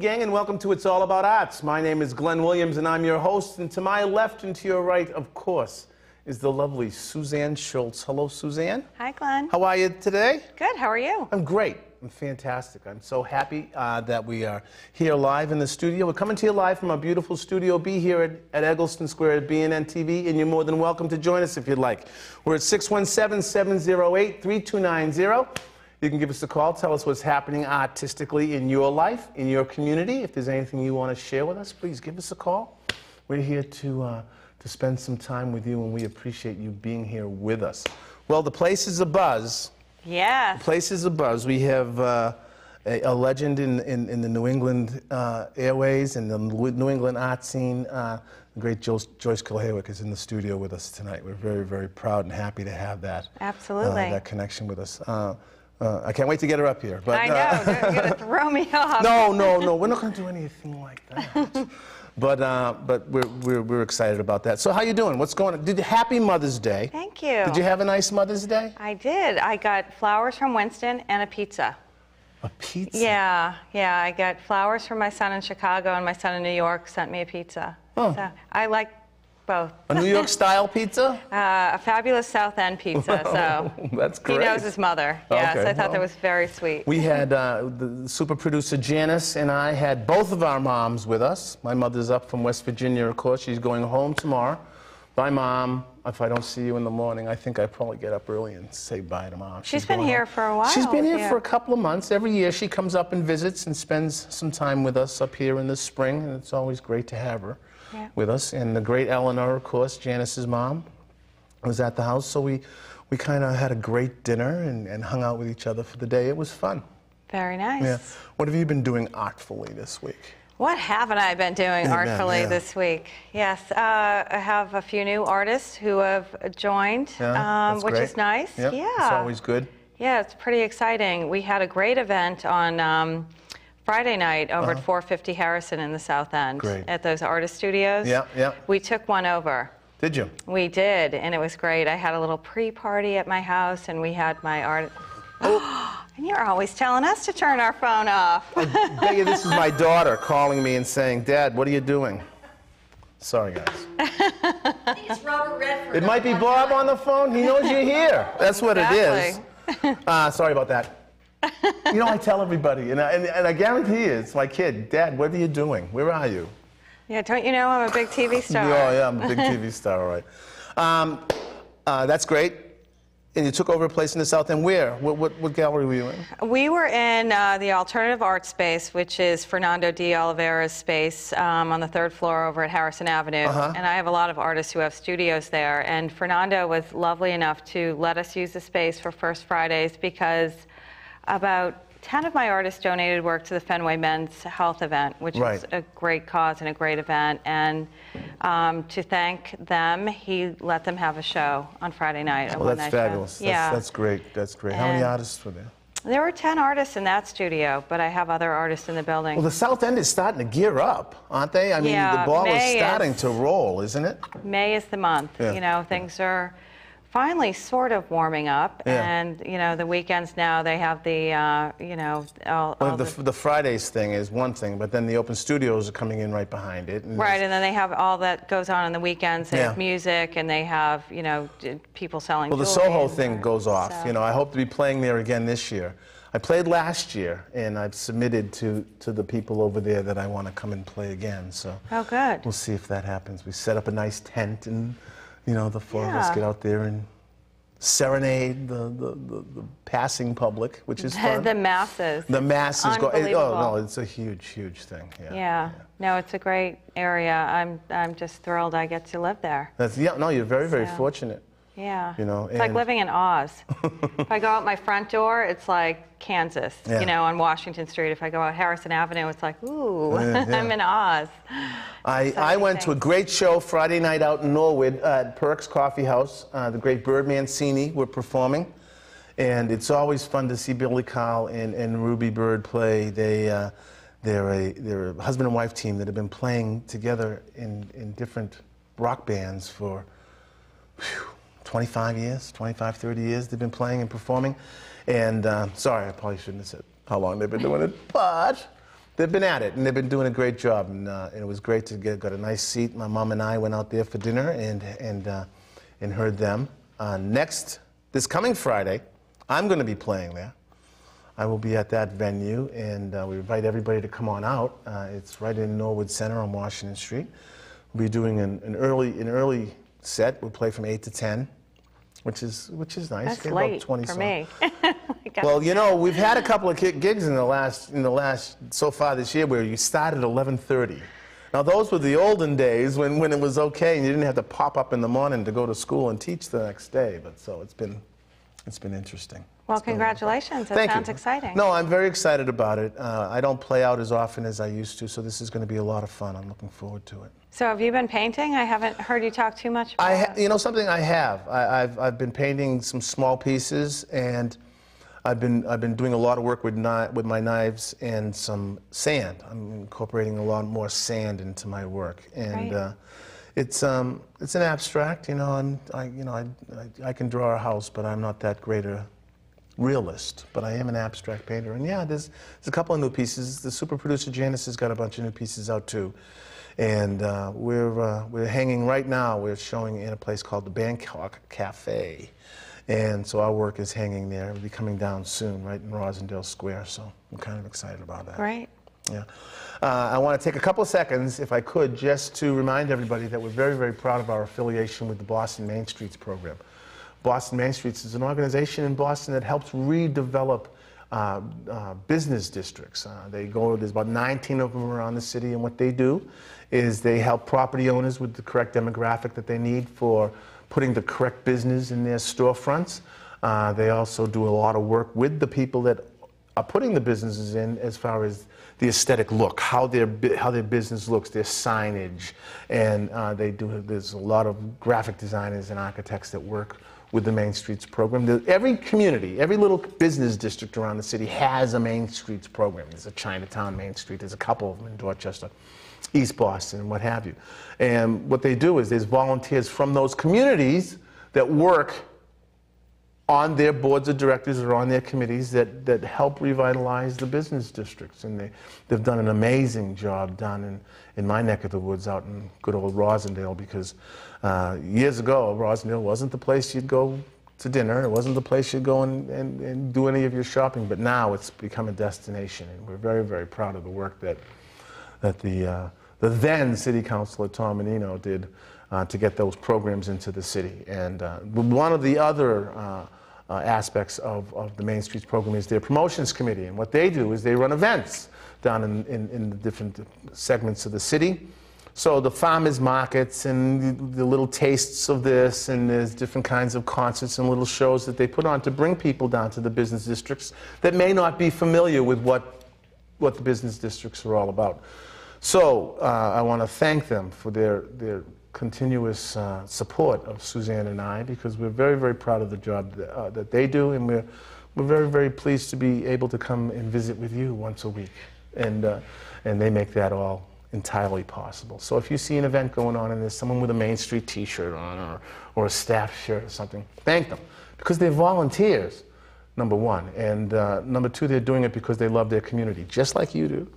Gang, and welcome to It's All About Arts. My name is Glenn Williams, and I'm your host. And to my left and to your right, of course, is the lovely Suzanne Schultz. Hello, Suzanne. Hi, Glenn. How are you today? Good. How are you? I'm great. I'm fantastic. I'm so happy uh, that we are here live in the studio. We're coming to you live from our beautiful studio B here at, at Eggleston Square at BNN TV, and you're more than welcome to join us if you'd like. We're at 617 708 3290. You can give us a call, tell us what's happening artistically in your life, in your community. If there's anything you want to share with us, please give us a call. We're here to, uh, to spend some time with you, and we appreciate you being here with us. Well, the place is a buzz. Yes. The place is a buzz. We have uh, a, a, legend in, in, in, the New England uh, airways and the New England art scene. Uh, the great Joyce, Joyce Kulhawik is in the studio with us tonight. We're very, very proud and happy to have that. uh, Absolutely. that connection with us. Uh, uh, I can't wait to get her up here. But, I uh, know. You're going to throw me off. No, no, no. We're not going to do anything like that. but uh, but we're, we're, we're excited about that. So how you doing? What's going on? Did Happy Mother's Day. Thank you. Did you have a nice Mother's Day? I did. I got flowers from Winston and a pizza. A pizza? Yeah, yeah. I got flowers from my son in Chicago, and my son in New York sent me a pizza. Oh. So I like both. A New York style pizza? Uh, a fabulous South End pizza. So that's great. He knows his mother. Yes, okay, I thought well, that was very sweet. We had uh, the super producer Janice and I had both of our moms with us. My mother's up from West Virginia, of course. She's going home tomorrow. Bye, mom. If I don't see you in the morning, I think I probably get up early and say bye to mom. She's, She's been here home. for a while. She's been here yeah. for a couple of months. Every year she comes up and visits and spends some time with us up here in the spring, and it's always great to have her yeah. with us. And the great Eleanor, of course, Janice's mom, was at the house. So we, we kind of had a great dinner and, and hung out with each other for the day. It was fun. Very nice. Yeah. What have you been doing artfully this week? What haven't I been doing artfully yeah. this week? Yes, uh, I have a few new artists who have joined, yeah, um, which great. is nice. Yep, yeah, it's always good. Yeah, it's pretty exciting. We had a great event on um, Friday night over Uh-huh. at 450 Harrison in the South End Great. at those artist studios. Yeah, yeah. We took one over. Did you? We did, and it was great. I had a little pre-party at my house, and we had my art. Oh. and you're always telling us to turn our phone off. I bet you this is my daughter calling me and saying, Dad, what are you doing? Sorry, guys. I think it's Robert Redford. It might be Bob on the phone. He knows you're here. That's what it is. Uh, sorry about that. You know, I tell everybody, and I, and, and I guarantee you, it's my kid. Dad, what are you doing? Where are you? Yeah, don't you know I'm a big TV star? Oh, yeah, I'm a big TV star, all right. Um, uh, that's great. And you took over a place in the South End. Where? What, what, what gallery were you in? We were in uh, the Alternative Art Space, which is Fernando de Oliveira's space um, on the third floor over at Harrison Avenue. Uh-huh. And I have a lot of artists who have studios there. And Fernando was lovely enough to let us use the space for First Fridays because about 10 of my artists donated work to the Fenway Men's Health event, which Right. is a great cause and a great event. And um, to thank them, he let them have a show on Friday night. Well, that's show. fabulous. Yeah. That's, that's great. That's great. How many artists were there? There were 10 artists in that studio, but I have other artists in the building. Well, the South End is starting to gear up, aren't they? I mean, Yeah, the ball May is starting is- to roll, isn't it? May is the month. Yeah. You know, things are finally sort of warming up. Yeah. And, you know, the weekends now, they have the, uh, you know, all, Well, all the, the, the Fridays thing is one thing, but then the open studios are coming in right behind it. and Right, and then they have all that goes on on the weekends. They Yeah. have music, and they have, you know, people selling Well, the Soho thing goes off. so- You know, I hope to be playing there again this year. I played last year, and I've submitted to, to the people over there that I want to come and play again. So Oh, good. we'll see if that happens. We set up a nice tent, and you know, the four of us get out there and serenade the, the, the, the passing public, which is fun. the masses. The masses go. Eh, oh no, it's a huge, huge thing. Yeah. Yeah. No, it's a great area. I'm, I'm just thrilled I get to live there. That's yeah. No, you're very, very So- fortunate. Yeah. You know, it's like living in Oz. if I go out my front door, it's like Kansas, Yeah. you know, on Washington Street. If I go out Harrison Avenue, it's like, ooh, Yeah, yeah. I'm in Oz. I, So I went to a great show Friday night out in Norwood at Perks Coffee House. Uh, the great Bird Mancini were performing. And it's always fun to see Billy Kyle and, and Ruby Bird play. They, uh, they're, a, they're a husband and wife team that have been playing together in, in different rock bands for phew, 25 years, 25, 30 years they've been playing and performing. And uh, sorry, I probably shouldn't have said how long they've been doing it, but they've been at it, and they've been doing a great job. And, uh, and it was great to get got a nice seat. My mom and I went out there for dinner and and uh, and heard them. Uh, next, this coming Friday, I'm going to be playing there. I will be at that venue, and uh, we invite everybody to come on out. Uh, it's right in Norwood Center on Washington Street. We'll be doing an, an early an early set. We'll play from eight to ten, which is which is nice. That's Get about late 20 for me. We Well, you know, we've had a couple of gigs in the last, in the last, so far this year where you start at 11:30. Now, those were the olden days when, when it was okay and you didn't have to pop up in the morning to go to school and teach the next day. But so it's been, it's been interesting. Well, It's been a lot of fun. congratulations. That Thank sounds you. exciting. No, I'm very excited about it. Uh, I don't play out as often as I used to, so this is going to be a lot of fun. I'm looking forward to it. So have you been painting? I haven't heard you talk too much about I, ha- you know, something I have. I, I've, I've been painting some small pieces, and I've been, I've been doing a lot of work with, kni- with my knives and some sand. I'm incorporating a lot more sand into my work, and uh, it's, um, it's an abstract. You know, I'm, I, you know, I, I, I can draw a house, but I'm not that great a realist, but I am an abstract painter. And yeah, there's, there's a couple of new pieces. The super producer Janice has got a bunch of new pieces out too. And uh, we're, uh, we're hanging right now, we're showing in a place called the Bangkok Cafe. And so our work is hanging there. It'll be coming down soon, right in Roslindale Square. So I'm kind of excited about that. Right. Yeah. Uh, I want to take a couple of seconds, if I could, just to remind everybody that we're very, very proud of our affiliation with the Boston Main Streets program. Boston Main Streets is an organization in Boston that helps redevelop uh, uh, business districts. Uh, they go, there's about 19 of them around the city, and what they do is they help property owners with the correct demographic that they need for putting the correct business in their storefronts. Uh, they also do a lot of work with the people that are putting the businesses in as far as the aesthetic look, how their how their business looks, their signage, and uh, they do. There's a lot of graphic designers and architects that work with the Main Streets program. Every community, every little business district around the city has a Main Streets program. There's a Chinatown Main Street. There's a couple of them in Dorchester. East Boston, and what have you. And what they do is there's volunteers from those communities that work on their boards of directors or on their committees that, that help revitalize the business districts. And they, they've done an amazing job down in, in my neck of the woods out in good old Roslindale because uh, years ago, Roslindale wasn't the place you'd go to dinner. It wasn't the place you'd go and, and, and do any of your shopping. But now it's become a destination. And we're very, very proud of the work that, that the, uh, the then city councilor Tom Menino did uh, to get those programs into the city. And uh, one of the other uh, uh, aspects of, of the Main Streets program is their promotions committee. And what they do is they run events down in, in, in the different segments of the city. So the farmers markets and the, the little tastes of this, and there's different kinds of concerts and little shows that they put on to bring people down to the business districts that may not be familiar with what what the business districts are all about. So uh, I want to thank them for their, their continuous uh, support of Suzanne and I because we're very, very proud of the job that, uh, that they do, and we're, we're very, very pleased to be able to come and visit with you once a week. And, uh, and they make that all entirely possible. So if you see an event going on and there's someone with a Main Street t shirt on or, or a staff shirt or something, thank them because they're volunteers number one. And uh, number two, they're doing it because they love their community, just like you do.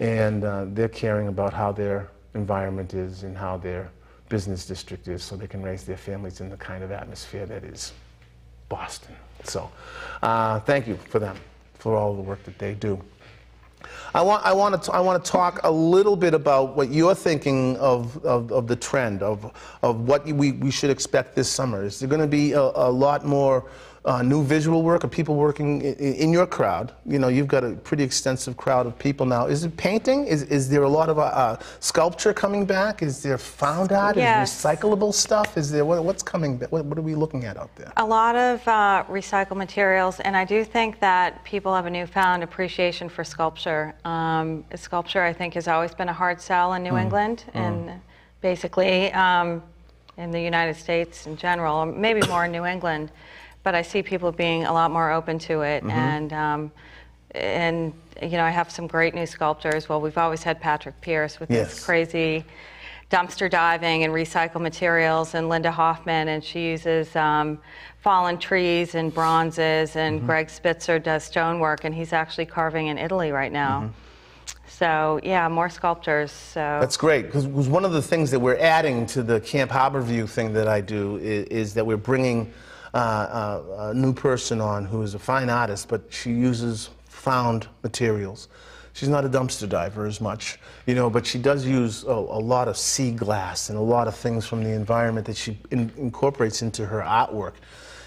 And uh, they're caring about how their environment is and how their business district is so they can raise their families in the kind of atmosphere that is Boston. So uh, thank you for them, for all the work that they do. I want, I, want to, I want to talk a little bit about what you're thinking of, of, of the trend, of, of what we, we should expect this summer. Is there going to be a, a lot more uh, new visual work of people working in, in your crowd? You know, you've got a pretty extensive crowd of people now. Is it painting? Is, is there a lot of uh, uh, sculpture coming back? Is there found art? Yes. Is there recyclable stuff? Is there, what, what's coming back? What, what are we looking at out there? A lot of uh, recycled materials, and I do think that people have a newfound appreciation for sculpture. Um, sculpture, I think, has always been a hard sell in New England, and basically um, in the United States in general, or maybe more in New England. But I see people being a lot more open to it, and um, and you know, I have some great new sculptors. Well, we've always had Patrick Pierce with Yes. this crazy dumpster diving and recycled materials, and Linda Hoffman, and she uses um, fallen trees and bronzes, and Greg Spitzer does stonework, and he's actually carving in Italy right now. So yeah, more sculptors. So That's great because one of the things that we're adding to the Camp Harborview thing that I do is, is that we're bringing Uh, uh, a new person on who is a fine artist, but she uses found materials. She's not a dumpster diver as much, you know, but she does use a, a lot of sea glass and a lot of things from the environment that she in, incorporates into her artwork.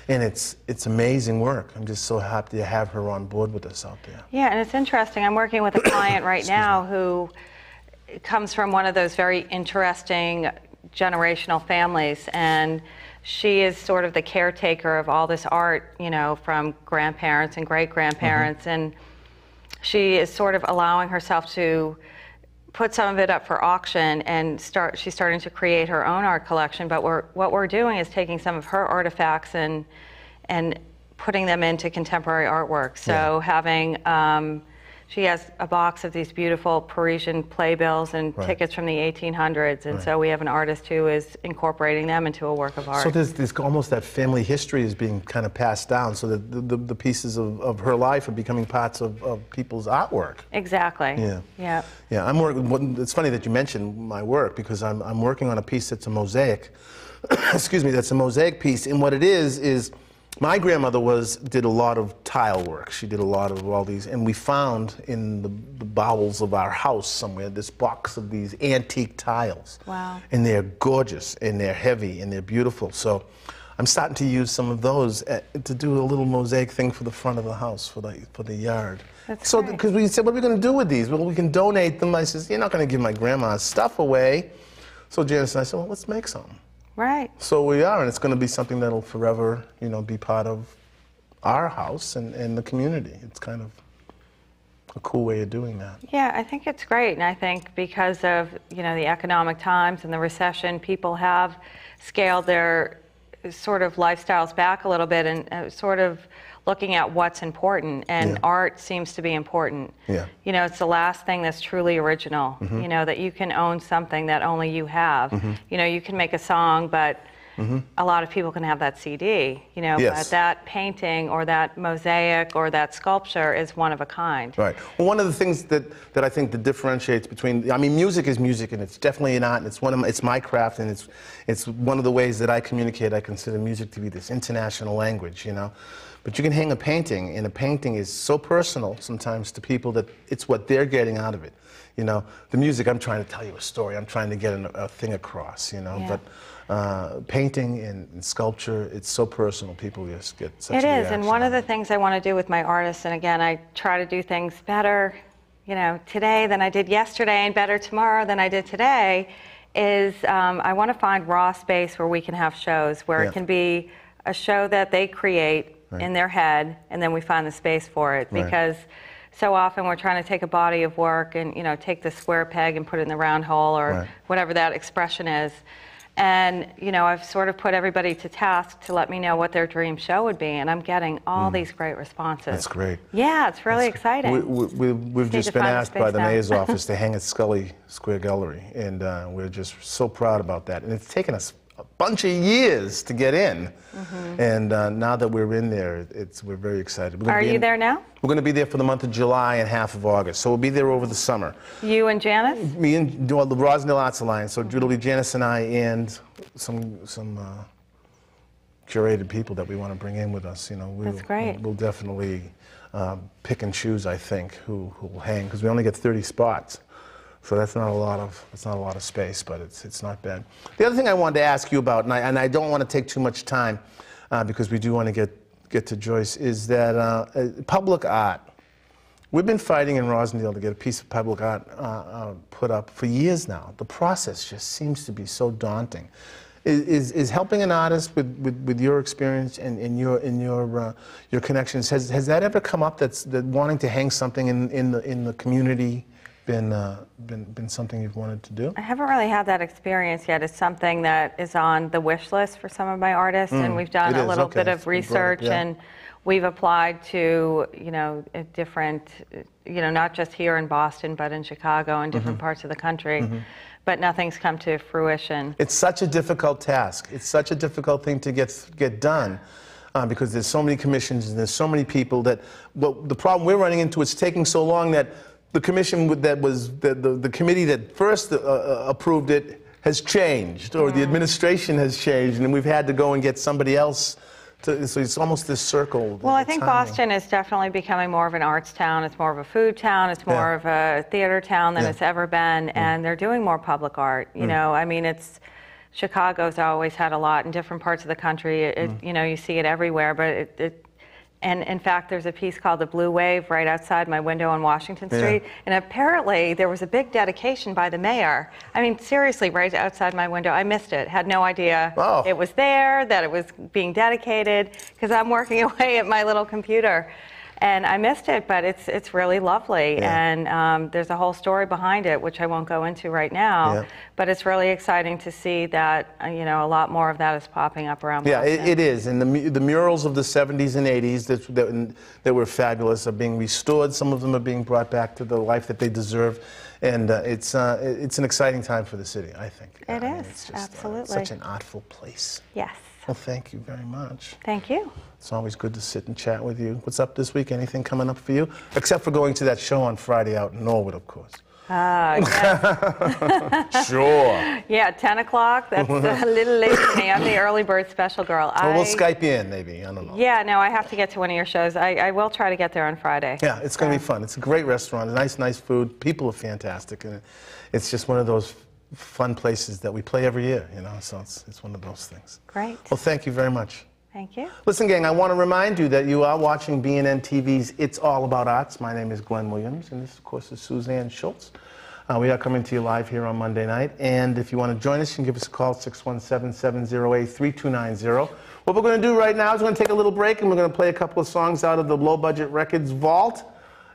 And it's, it's amazing work. I'm just so happy to have her on board with us out there. Yeah, and it's interesting. I'm working with a client right now who comes from one of those very interesting generational families, and she is sort of the caretaker of all this art, you know, from grandparents and great grandparents, and she is sort of allowing herself to put some of it up for auction and start she's starting to create her own art collection. But we're, what we're doing is taking some of her artifacts and and putting them into contemporary artwork. So having um, she has a box of these beautiful Parisian playbills and Right. tickets from the 1800s, and Right. so we have an artist who is incorporating them into a work of art. So there's, there's almost that family history is being kind of passed down, so that the, the, the pieces of, of her life are becoming parts of, of people's artwork. exactly. Yeah. Yeah. Yeah, I'm working. It's funny that you mentioned my work because I'm, I'm working on a piece that's a mosaic. Excuse me, that's a mosaic piece, and what it is is my grandmother was did a lot of tile work. She did a lot of all these, and we found in the, the bowels of our house somewhere this box of these antique tiles. Wow. And they're gorgeous, and they're heavy, and they're beautiful. So. I'm starting to use some of those uh to do a little mosaic thing for the front of the house, for the for the yard. That's so, because we said, what are we going to do with these? Well, we can donate them. I says, you're not going to give my grandma's stuff away. So Janice and I said, well, let's make some. Right. So we are, and it's going to be something that'll forever, you know, be part of our house and, and the community. It's kind of a cool way of doing that. Yeah, I think it's great, and I think because of you know the economic times and the recession, people have scaled their sort of lifestyles back a little bit and uh, sort of looking at what's important. And Yeah. art seems to be important. Yeah. You know, it's the last thing that's truly original. Mm-hmm. You know that you can own something that only you have. Mm-hmm. You know, you can make a song, but mm-hmm. a lot of people can have that CD. You know, Yes. but that painting or that mosaic or that sculpture is one of a kind. Right. Well, one of the things that, that I think that differentiates between, I mean, music is music, and it's definitely an art, and it's one of my, it's my craft, and it's it's one of the ways that I communicate. I consider music to be this international language, you know. But you can hang a painting, and a painting is so personal sometimes to people that it's what they're getting out of it. You know, the music, I'm trying to tell you a story. I'm trying to get an, a thing across. You know, Yeah. but. Uh, painting and, and sculpture, it's so personal. People just get such It is, and one of the things I want to do with my artists, and again, I try to do things better, you know, today than I did yesterday, and better tomorrow than I did today, is um, I want to find raw space where we can have shows, where Yeah. it can be a show that they create Right. in their head, and then we find the space for it, Right. because so often we're trying to take a body of work and you know take the square peg and put it in the round hole or Right. whatever that expression is. And you know, I've sort of put everybody to task to let me know what their dream show would be, and I'm getting all these great responses. Mm. That's great. Yeah, it's really exciting. We, we, we- just been asked by the now. mayor's office to hang at Scollay Square Gallery, and uh, we're just so proud about that. And it's taken us a bunch of years to get in, Mm-hmm. and uh, now that we're in there, it's we're very excited. We're Are you in- there now? We're going to be there for the month of July and half of August, so we'll be there over the summer. You and Janice? Me and well, the Roslindale Arts Alliance, so it'll be Janice and I and some some. Uh, curated people that we want to bring in with us. You know, we, That's great. We'll, we'll definitely um, pick and choose. I think who who will hang because we only get 30 spots, so that's not a lot of that's not a lot of space, but it's it's not bad. The other thing I wanted to ask you about, and I, and I don't want to take too much time uh, because we do want to get get to Joyce, is that uh, uh, public art. We've been fighting in Roslindale to get a piece of public art uh, uh, put up for years now. The process just seems to be so daunting. Is, is, helping an artist with, with, with your experience and, and your, and your, uh, your connections, has, has that ever come up that's, that wanting to hang something in, in, the, in the community been, uh, been, been something you've wanted to do? I haven't really had that experience yet. It's something that is on the wish list for some of my artists, and we've done Mm, a little okay. bit of research yeah. and we've applied to, you know, a different, you know, not just here in Boston, but in Chicago and different parts of the country. But nothing's come to fruition. It's such a difficult task. It's such a difficult thing to get get done. Uh, because there's so many commissions and there's so many people that well, the problem we're running into is taking so long that the commission that was, the, the, the committee that first uh, uh, approved it has changed, or the administration has changed, and we've had to go and get somebody else to, so it's almost this circle. Well, I think. Boston is definitely becoming more of an arts town. It's more of a food town. It's more Yeah. of a theater town than Yeah. Mm. it's ever been, and they're doing more public art. You know, I mean, it's Chicago's always had a lot in different parts of the country. It, Mm. You know, you see it everywhere, but it, it. And in fact, there's a piece called The Blue Wave right outside my window on Washington Yeah. Street. And apparently, there was a big dedication by the mayor. I mean, seriously, right outside my window. I missed it. Had no idea Oh. it was there, that it was being dedicated, because I'm working away at my little computer. And I missed it, but it's, it's really lovely. Yeah. And um, there's a whole story behind it, which I won't go into right now. Yeah. But it's really exciting to see that, uh, you know, a lot more of that is popping up around Yeah, it, it is. And the, the murals of the 70s and 80s that, that, that were fabulous are being restored. Some of them are being brought back to the life that they deserve. And uh, it's, uh, it's an exciting time for the city, I think. It I mean, it's just, uh, absolutely. such an artful place. Yes. Well, thank you very much. Thank you. It's always good to sit and chat with you. What's up this week? Anything coming up for you? Except for going to that show on Friday out in Norwood, of course. Uh, yes. Sure. yeah, 10 o'clock. That's a little late for me. I'm the early bird special girl. Well, we'll I- Skype in, maybe. I don't know. Yeah, no, I have to get to one of your shows. I, I will try to get there on Friday. Yeah, it's going to be fun. It's a great restaurant, nice, nice food. People are fantastic, and it's just one of those fun places that we play every year. You know, so it's it's one of those things. Great. Well, thank you very much. Thank you. Listen, gang, I want to remind you that you are watching BNN TV's It's All About Arts. My name is Glenn Williams, and this, of course, is Suzanne Schultz. Uh, we are coming to you live here on Monday night, and if you want to join us, you can give us a call, 617-708-3290. What we're going to do right now is we're going to take a little break, and we're going to play a couple of songs out of the Low Budget Records vault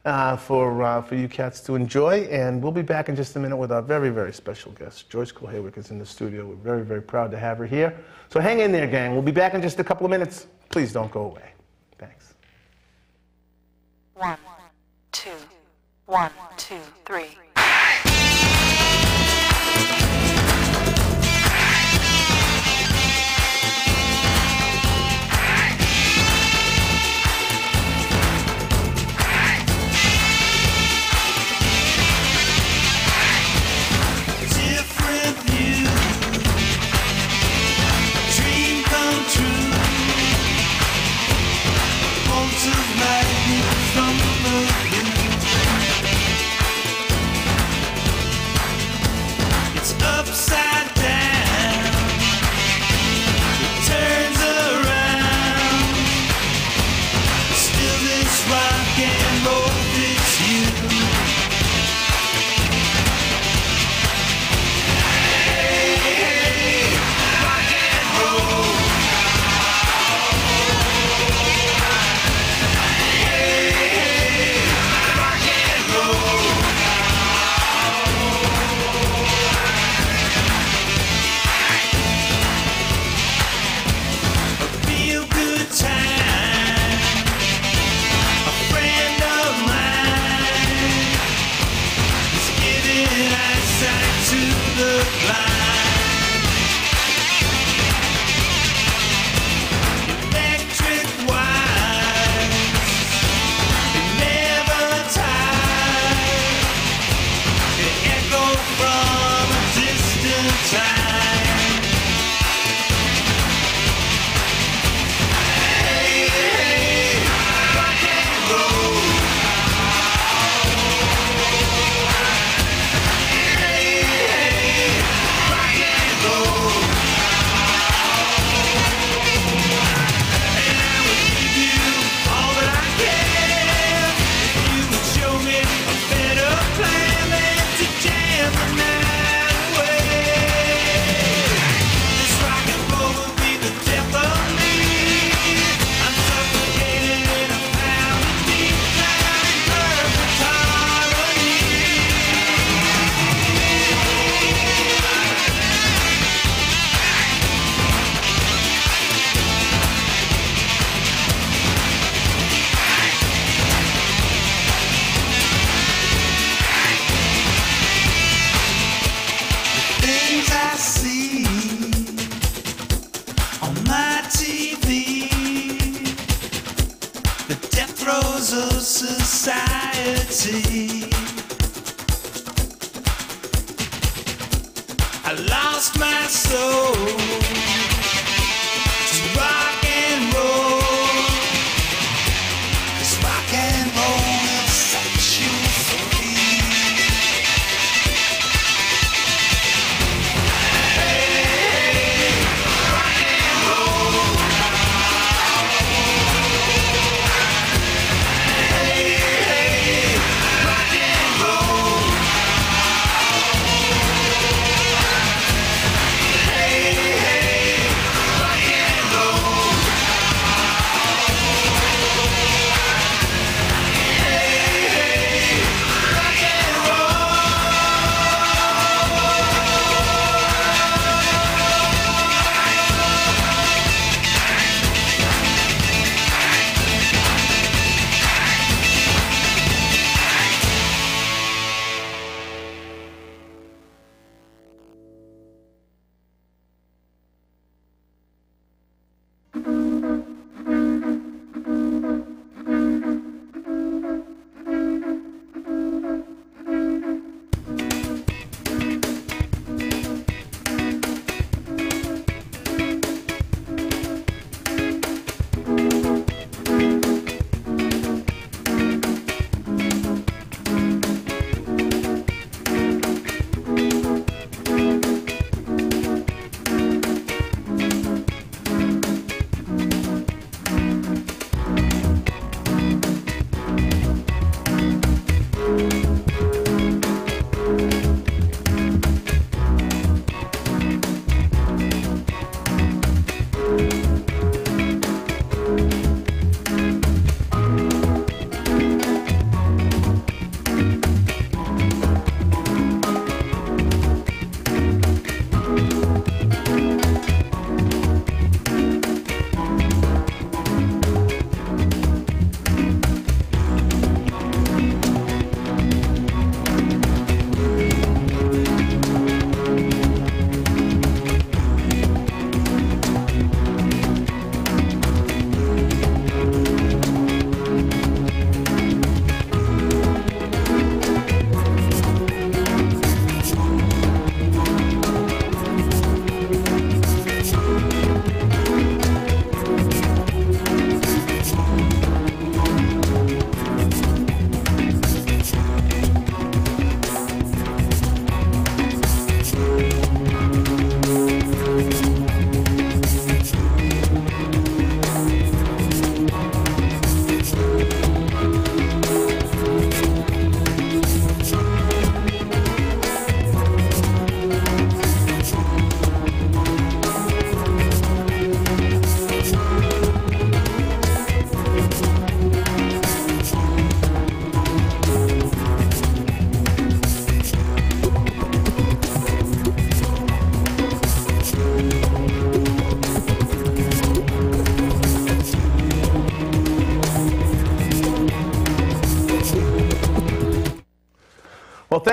uh, for, uh, for you cats to enjoy, and we'll be back in just a minute with our very, very special guest. Joyce Kulhawik is in the studio. We're very, very proud to have her here. So hang in there, gang. We'll be back in just a couple of minutes. Please don't go away. Thanks. One, two, one, two, three. Fits you.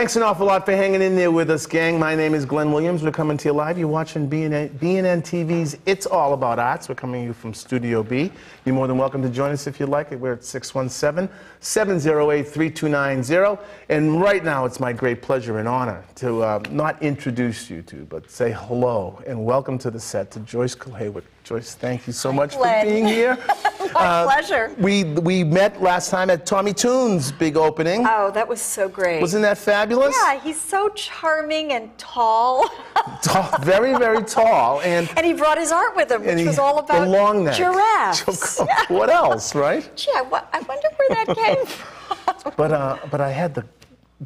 Thanks an awful lot for hanging in there with us, gang. My name is Glenn Williams. We're coming to you live. You're watching BNN, BNN TV's It's All About Arts. We're coming to you from Studio B. You're more than welcome to join us if you'd like. It. We're at 617 708 3290. And right now, it's my great pleasure and honor to uh, not introduce you to, but say hello and welcome to the set to Joyce Kulhawik. Joyce, thank you so much for being here. My pleasure. We, we met last time at Tommy Tune's big opening. Oh, that was so great. Wasn't that fabulous? yeah, he's so charming and tall. Tall, very, very tall, and and he brought his art with him, which he- was all about the long neck. giraffes. what else, right? Gee, I, I wonder where that came from. But uh, but I had the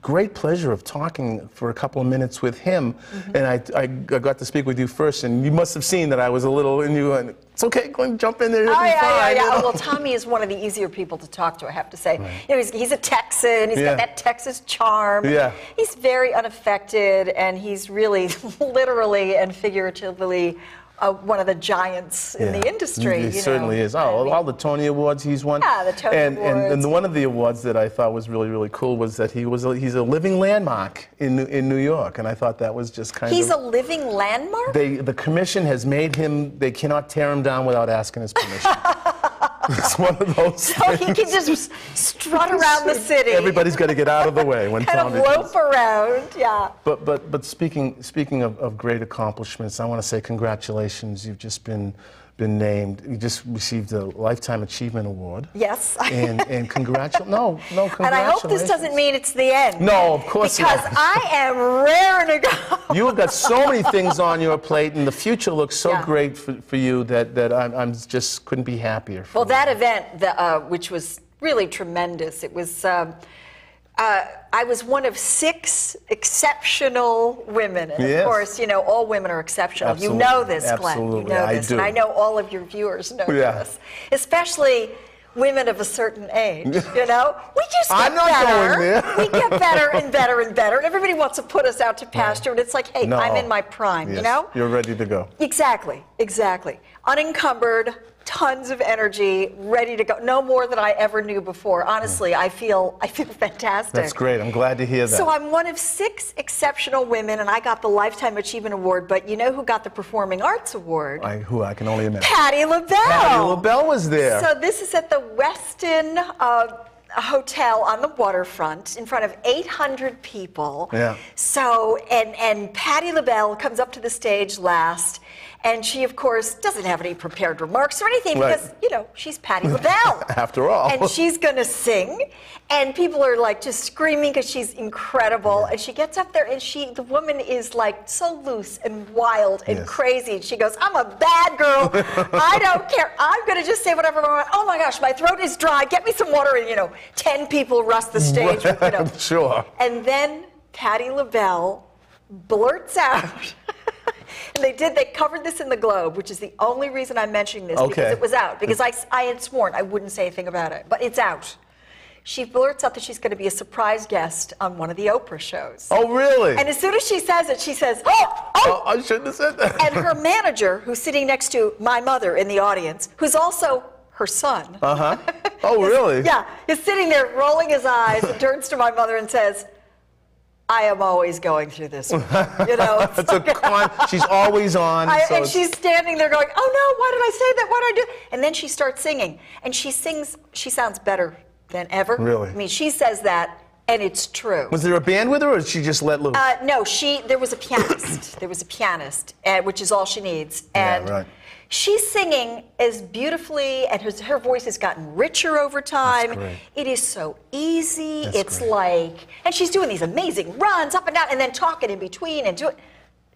great pleasure of talking for a couple of minutes with him, Mm-hmm. and I, I I got to speak with you first, and you must have seen that I was a little in you, and it's okay, go and jump in there, Oh, yeah, yeah, fine. yeah. you know? Well, Tommy is one of the easier people to talk to, I have to say. You know, he's, he's a Texan. He's Yeah. got that Texas charm. Yeah. He's very unaffected, and he's really, literally and figuratively, uh, one of the giants in the industry. He you certainly know. is. Oh, I mean, all the Tony Awards he's won. Yeah, the Tony and, And, Awards. and one of the awards that I thought was really, really cool was that he was a, he's a living landmark in New- in New York, and I thought that was just kind he's of. He's a living landmark? they, the commission has made him. They cannot tear him down without asking his permission. It's one of those So he can just strut around the city. Everybody's got to get out of the way when kind of Tommy does. around. Yeah. But but but speaking speaking of, of great accomplishments, I want to say congratulations. You've just been been named. You just received a lifetime achievement award. Yes. And and congratulations. No no congratulations. and. I hope this doesn't mean it's the end. No, of course Because not. I am raring to go. You have got so many things on your plate, and the future looks so Yeah. great for, for you that, that I'm, I'm just couldn't be happier. For Well, you. that event, the, uh, which was really tremendous, it was. Um, uh, I was one of six exceptional women, and Yes. of course, you know all women are exceptional. Absolutely. You know this, Glenn. You Absolutely. know I this, do. and I know all of your viewers know Yeah. this, especially women of a certain age. You know, we just get I'm not better. we get better and better and better, and everybody wants to put us out to pasture, and it's like, hey, No. I'm in my prime. Yes, You know, You're ready to go. Exactly, exactly. Unencumbered, tons of energy, ready to go. No more than I ever knew before. Honestly, I feel I feel fantastic. That's great. I'm glad to hear that. So I'm one of six exceptional women, and I got the Lifetime Achievement Award. But you know who got the Performing Arts Award? I, who I can only imagine. Patti LaBelle. Patti LaBelle was there. So this is at the Westin uh, Hotel on the waterfront in front of 800 people. Yeah. So and and Patti LaBelle comes up to the stage last. And she, of course, doesn't have any prepared remarks or anything Right. because, you know, she's Patti LaBelle. After all. And she's going to sing. And people are like just screaming because she's incredible. And she gets up there and she, the woman is like so loose and wild and Yes. crazy. And she goes, I'm a bad girl. I don't care. I'm going to just say whatever I want. Oh my gosh, my throat is dry. Get me some water. And, you know, 10 people rush the stage. You know. sure. And then Patti LaBelle blurts out. And they did, they covered this in the Globe, which is the only reason I'm mentioning this Okay. because it was out. Because I, I had sworn I wouldn't say anything about it, but it's out. She blurts out that she's going to be a surprise guest on one of the Oprah shows. Oh, really? And as soon as she says it, she says, Oh, oh, oh, I shouldn't have said that. and her manager, who's sitting next to my mother in the audience, who's also her son. Uh huh. Oh, really? Yeah, is sitting there rolling his eyes and turns to my mother and says, I am always going through this. You know, it's like- con- she's always on. I, so and she's standing there going, "Oh no, why did I say that? What did I do?" And then she starts singing, and she sings. She sounds better than ever. Really? I mean, she says that, and it's true. Was there a band with her, or did she just let loose? Uh, no, she. There was a pianist. there was a pianist, uh, which is all she needs. Yeah, right. She's singing as beautifully, and her, her voice has gotten richer over time. It is so easy. That's it's great. like, and she's doing these amazing runs up and down, and then talking in between and doing.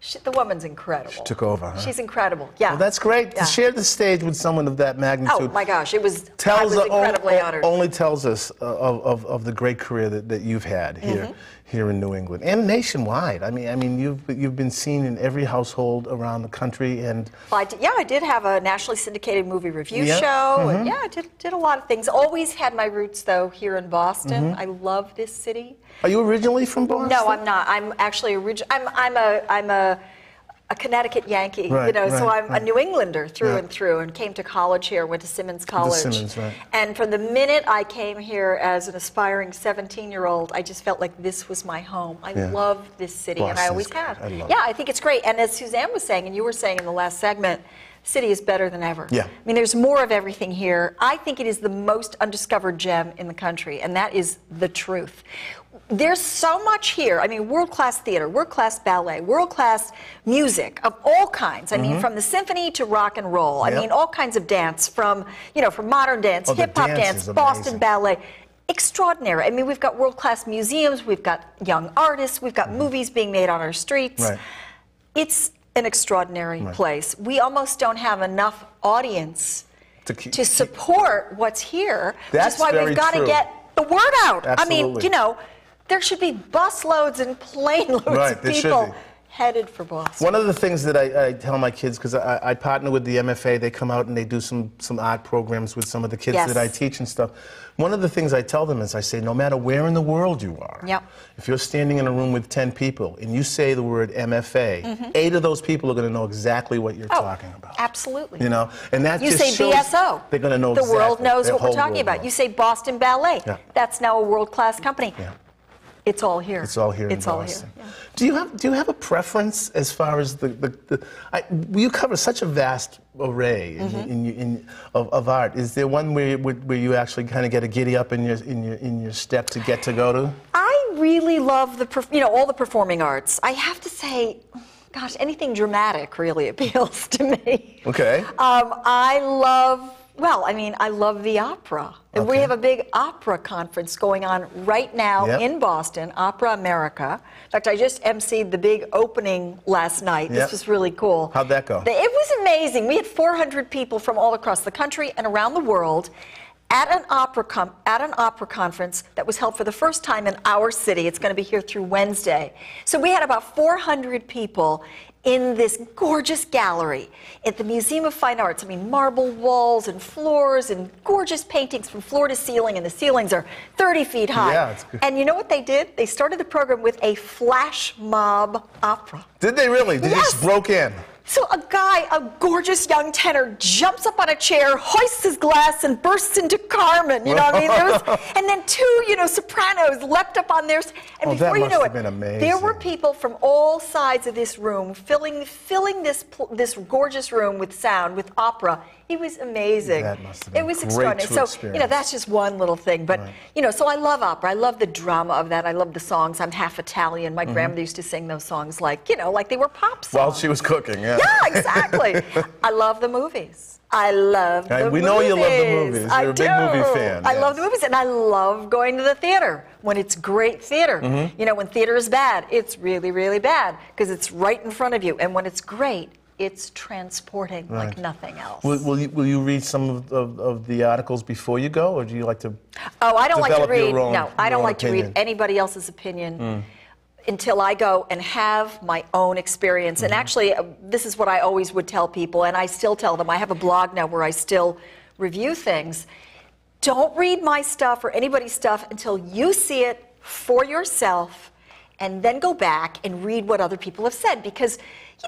She, the woman's incredible. She took over, huh? She's incredible. Yeah. well, that's great. Yeah. To share the stage with someone of that magnitude. Oh my gosh, it was. Tells was incredibly o- honored. only tells us uh, of, of, of the great career that, that you've had here Mm-hmm. here in New England and nationwide. I mean, I mean, you've you've been seen in every household around the country, and I did, yeah, I did have a nationally syndicated movie review Yeah. show, and yeah, I did, did a lot of things. Always had my roots though here in Boston. I love this city. Are you originally from Boston? No, I'm not. I'm actually origin. I'm I'm a I'm a a Connecticut Yankee, you Right, know, so I'm right. a New Englander through Yeah. and through, and came to college here, went to Simmons College. Simmons, right. And from the minute I came here as an aspiring 17-year-old, I just felt like this was my home. I Yeah. love this city, and I always have. I yeah, it. I think it's great. And as Suzanne was saying, and you were saying in the last segment, city is better than ever. Yeah. I mean, there's more of everything here. I think it is the most undiscovered gem in the country, and that is the truth. There's so much here. I mean, world class theater, world class ballet, world class music of all kinds. I mean, from the symphony to rock and roll. I Mm-hmm. Mean, all kinds of dance from, you know, from modern dance, Oh, hip hop dance dance, Boston ballet. Extraordinary. I mean, we've got world class museums, we've got young artists, we've got movies being made on our streets. Mm-hmm. Right. It's an extraordinary place. We almost don't have enough audience To keep- to support what's here, which That's is why we've got to get the word out. Absolutely. I mean, you know, there should be busloads and plane loads Right, of people headed for Boston. One of the things that I, I tell my kids, because I, I partner with the MFA, they come out and they do some, some art programs with some of the kids Yes. that I teach and stuff. One of the things I tell them is I say, no matter where in the world you are, Yep. if you're standing in a room with 10 people and you say the word MFA, mm-hmm. eight of those people are going to know exactly what you're. Oh, talking about. absolutely. You know, and that You just say shows BSO. They're going to know The world knows what we're talking world about. knows. You say Boston Ballet. Yeah. That's now a world class company. Yeah. It's all here. It's all here It's in all Boston. here. yeah. Do you have Do you have a preference as far as the the, the I, you cover such a vast array in, Mm-hmm. in, in, of, of art? Is there one where where where you actually kind of get a giddy up in your in your in your step to get to go to? I really love the, you know, all the performing arts. I have to say, gosh, anything dramatic really appeals to me. Okay. Um, I love, well, I mean, I love the opera. And We have a big opera conference going on right now Yep. in Boston, Opera America. In fact, I just emceed the big opening last night. Yep. This was really cool. How'd that go? It was amazing. We had 400 people from all across the country and around the world at an opera com- at an opera conference that was held for the first time in our city. It's going to be here through Wednesday. So we had about 400 people in this gorgeous gallery at the Museum of Fine Arts. I mean, marble walls and floors and gorgeous paintings from floor to ceiling, and the ceilings are 30 feet high. Yeah, it's good. And you know what they did? They started the program with a flash mob opera. Did they really? They Yes. just broke in. So a guy, a gorgeous young tenor, jumps up on a chair, hoists his glass, and bursts into Carmen. You know what I mean? There was, and then two, you know, sopranos leapt up on theirs, and Oh, before you know it, there were people from all sides of this room filling filling this this gorgeous room with sound, with opera. It was amazing. That must have It was extraordinary. so you know, that's just one little thing, but you know, so I love opera. I love the drama of that. I love the songs. I'm half Italian. My grandmother used to sing those songs like you know, like they were pop songs. Mm-hmm. While she was cooking, yeah. Yeah, exactly. I love the movies. I love the Right, we movies. know you love the movies. I You're a big movie do. fan, I love the movies, and I love going to the theater when it's great theater. Mm-hmm. You know, when theater is bad, it's really, really bad because it's right in front of you. And when it's great, it's transporting like nothing else. Will, will, you, will you read some of, of, of the articles before you go, or do you like to? Oh, I don't like to read. own- no, I don't like to read. Hmm. anybody else's opinion until I go and have my own experience. Mm-hmm. And actually, uh, this is what I always would tell people, and I still tell them. I have a blog now where I still review things. Don't read my stuff or anybody's stuff until you see it for yourself and then go back and read what other people have said because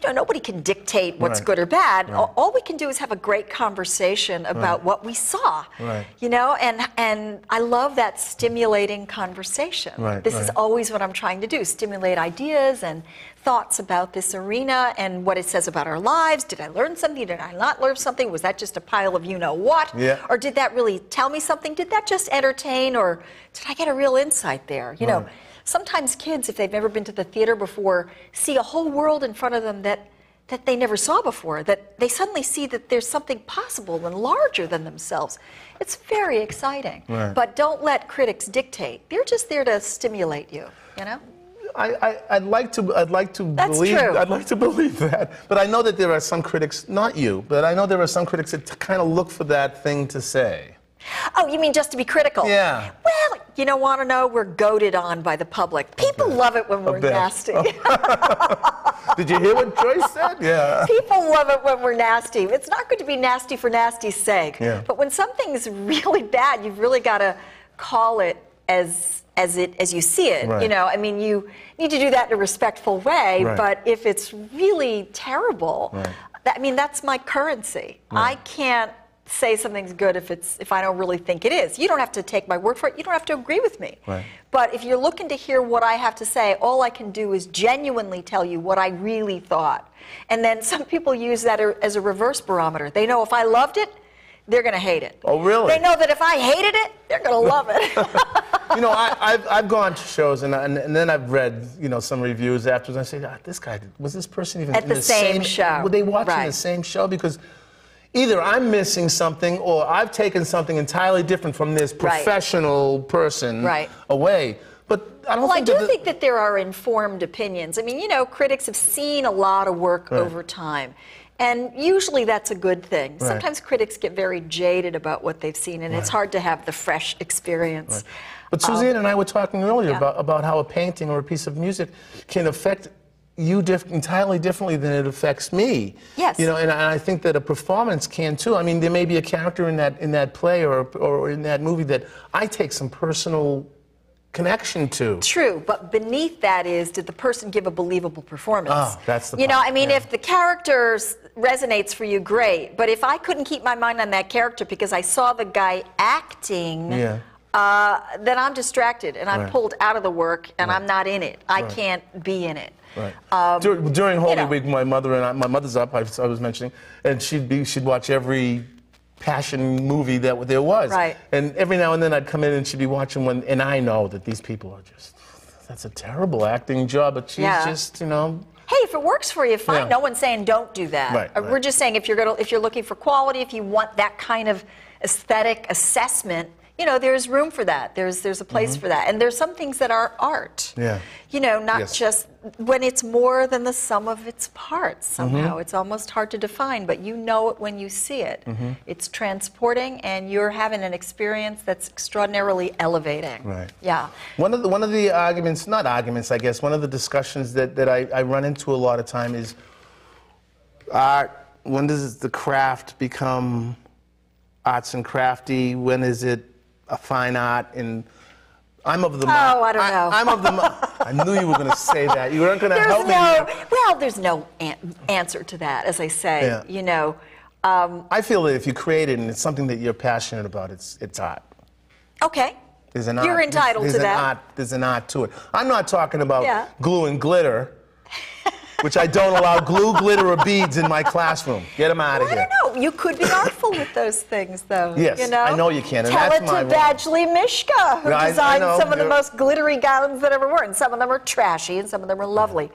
you know nobody can dictate what's Right. good or bad. Right. all, we can do is have a great conversation about what we saw Right. you know? And and i love that stimulating conversation. Right, this is always what i'm trying to do stimulate ideas and thoughts about this arena and what it says about our lives. Did i learn something? Did i not learn something? Was that just a pile of you know what? Yeah. or did that really tell me something? Did that just entertain or did i get a real insight there you know? Right. Sometimes kids if they've never been to the theater before see a whole world in front of them that that they never saw before that they suddenly see that there's something possible and larger than themselves it's very exciting Right. but don't let critics dictate they're just there to stimulate you you know I, I, I'd like to. I'd like to That's believe. true. I'd like to believe that. But I know that there are some critics, not you, but I know there are some critics that kind of look for that thing to say. Oh you mean just to be critical Yeah. well you know want to know we're goaded on by the public people love it when we're nasty oh. Did you hear what Joyce said? Yeah. People love it when we're nasty. It's not good to be nasty for nasty's sake. Yeah. But when something's really bad, you've really got to call it as as it as you see it. Right. You know, I mean, you need to do that in a respectful way. Right. But if it's really terrible, Right. that, I mean, that's my currency. I can't say something's good if it's if I don't really think it is. You don't have to take my word for it. You don't have to agree with me. Right. But if you're looking to hear what I have to say, all I can do is genuinely tell you what I really thought. And then some people use that er- as a reverse barometer. They know if I loved it, they're going to hate it. Oh, really? They know that if I hated it, they're going to love it. You know, I, I've, I've gone to shows and, and, and then I've read, you know, some reviews afterwards. And I say, ah, this guy, was this person even At in the same show. Were they watching Right. the same show? Because either I'm missing something or I've taken something entirely different from this professional person Right. away. But I don't Well, I think do that think that there are informed opinions. I mean, you know, critics have seen a lot of work Right. over time. And usually that's a good thing. Right. Sometimes critics get very jaded about what they've seen, and it's hard to have the fresh experience. But Suzanne um, and I were talking earlier yeah. about, about how a painting or a piece of music can affect you diff- entirely differently than it affects me. Yes. You know, and I I think that a performance can too. I mean, there may be a character in that in that play or or in that movie that I take some personal connection to. True, but beneath that is, did the person give a believable performance? Oh, that's the You know, I mean, yeah. if the character resonates for you, great. But if I couldn't keep my mind on that character because I saw the guy acting Yeah. uh, then I'm distracted and I'm Right. pulled out of the work and I'm not in it. I can't be in it. Right. Dur- during Holy know. Week, my mother and I, my mother's up. I, was- I was mentioning, and she'd be she'd watch every passion movie that there was. Right. And every now and then I'd come in and she'd be watching one, and I know that these people are just that's a terrible acting job, but she's Yeah. just you know Hey, if it works for you, fine. Yeah. No one's saying don't do that. Right, Uh, right. We're just saying if you're gonna, if you're looking for quality, if you want that kind of aesthetic assessment, you know, there's room for that. There's there's a place for that, and there's some things that are art. Mm-hmm. Yeah. You know, not Yes. just when it's more than the sum of its parts. Mm-hmm. Somehow, it's almost hard to define, but you know it when you see it. Mm-hmm. It's transporting, and you're having an experience that's extraordinarily elevating. Right. Yeah. One of the one of the arguments, not arguments, I guess, one of the discussions that, that I, I run into a lot of time is art. When does the craft become arts and crafty? When is it a fine art? And I'm of the. mi- Oh, I don't know. I'm of the. I knew you were going to say that. You weren't going to help me. no, here. well, there's no an- answer to that, as I say. Yeah. You know, um, I feel that if you create it and it's something that you're passionate about, it's it's art. okay. There's an art. You're entitled there's to an that. Art, there's an art to it. I'm not talking about Yeah. glue and glitter, which I don't allow glue, glitter, or beads in my classroom. Get them out of Well, I here. don't know. You could be artful with those things, though. Yes, you know? I know you can, Tell that's it my to role. Badgley Mischka, who Yeah, I- I designed know, some of the most glittery gowns that ever were, and some of them are trashy, and some of them are lovely.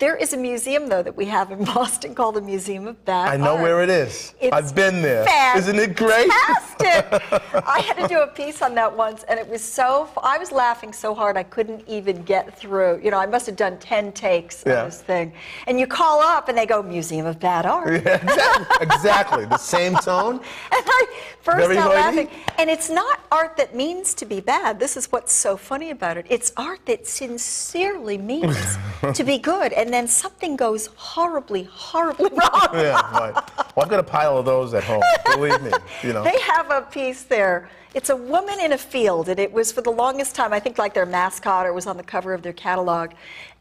There is a museum, though, that we have in Boston called the Museum of Bad Art. I know Art. where it is. It's I've been there. Isn't it great? Fantastic! I had to do a piece on that once, and it was so. I was laughing so hard I couldn't even get through. You know, I must have done ten takes Yeah. on this thing. And you call up, and they go, "Museum of Bad Art." Yeah, exactly. exactly. The same tone. And I burst Very out laughing. And it's not art that means to be bad. This is what's so funny about it. It's art that sincerely means to be good, and then something goes horribly, horribly wrong. Yeah, right. Well, I've got a pile of those at home. Believe me. You know. They have a piece there. It's a woman in a field, and it was for the longest time, I think, like their mascot or was on the cover of their catalog.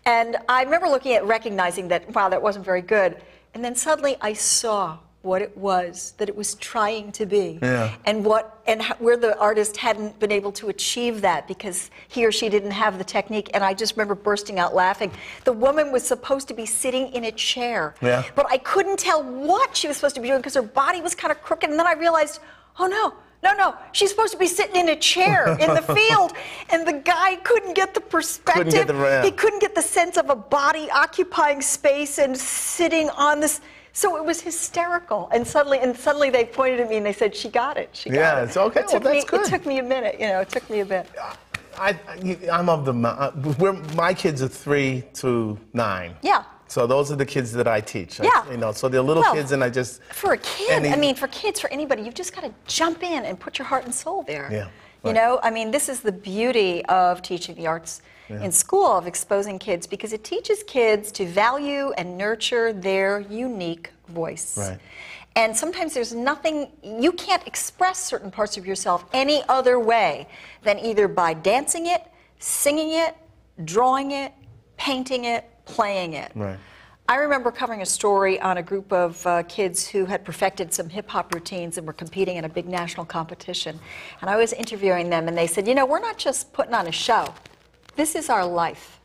And I remember looking at recognizing that, wow, that wasn't very good. And then suddenly I saw what it was that it was trying to be Yeah. and what and where the artist hadn't been able to achieve that because he or she didn't have the technique and i just remember bursting out laughing the woman was supposed to be sitting in a chair Yeah. but I couldn't tell what she was supposed to be doing because her body was kind of crooked. And then I realized, oh no, no, no, she's supposed to be sitting in a chair in the field. And the guy couldn't get the perspective. Couldn't get the-. He couldn't get the sense of a body occupying space and sitting on this. So it was hysterical. And suddenly, and suddenly they pointed at me and they said, she got it. She got Yeah, it. Yeah, it's okay. It Well, took, me, that's good. it took me a minute. You know, it took me a bit. I, I, I'm of the. uh, my kids are three to nine. Yeah. So those are the kids that I teach. I- Yeah. you know, so they're little Well, kids, and I just. For a kid, and I mean, for kids, for anybody, you've just got to jump in and put your heart and soul there. Yeah, You know, I mean, this is the beauty of teaching the arts in school, of exposing kids, because it teaches kids to value and nurture their unique voice. Right. And sometimes there's nothing, you can't express certain parts of yourself any other way than either by dancing it, singing it, drawing it, painting it, playing it. Right. I remember covering a story on a group of uh, kids who had perfected some hip hop routines and were competing in a big national competition. And I was interviewing them, and they said, You know, we're not just putting on a show, this is our life.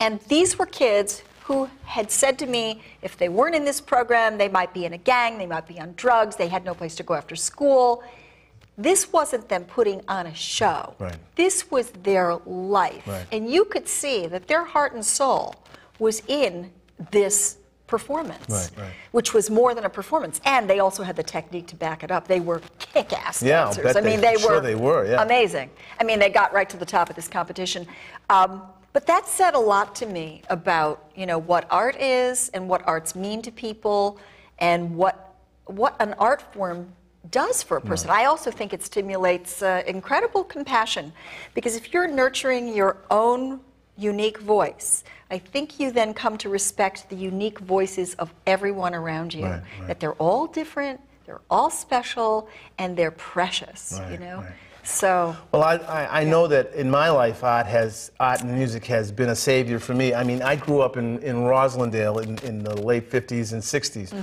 And these were kids who had said to me if they weren't in this program, they might be in a gang, they might be on drugs, they had no place to go after school. This wasn't them putting on a show. Right. This was their life. Right. And you could see that their heart and soul was in this performance, Right, right. which was more than a performance. And they also had the technique to back it up. They were kick ass Yeah, dancers. I mean, they- they, sure were, they were, yeah. amazing. I mean, they got right to the top of this competition. Um, but that said a lot to me about, you know, what art is and what arts mean to people and what, what an art form does for a person. I also think it stimulates uh, incredible compassion because if you're nurturing your own unique voice, I think you then come to respect the unique voices of everyone around you. Right, right. That they're all different, they're all special, and they're precious, you know? right. So, Well, I, I, I know that in my life, art has art and music has been a savior for me. I mean, I grew up in, in Roslindale in, in the late 50s and 60s,